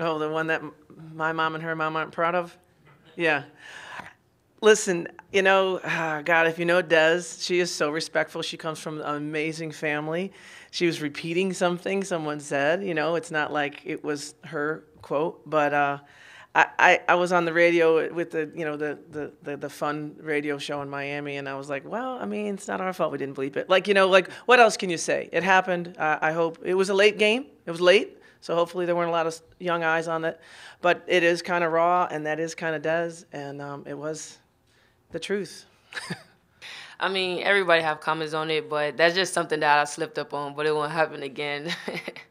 Oh, the one that my mom and her mom aren't proud of? Yeah. Listen, you know, ah, God, if you know Des, she is so respectful. She comes from an amazing family. She was repeating something someone said. You know, it's not like it was her quote, but uh, I, I, I was on the radio with the, you know, the, the, the, the fun radio show in Miami, and I was like, well, I mean, it's not our fault we didn't bleep it. Like, you know, like, what else can you say? It happened. Uh, I hope it was a late game. It was late. So hopefully there weren't a lot of young eyes on it, but it is kind of raw, and that is kind of Des, and um, it was the truth. I mean, everybody have comments on it, but that's just something that I slipped up on, but it won't happen again.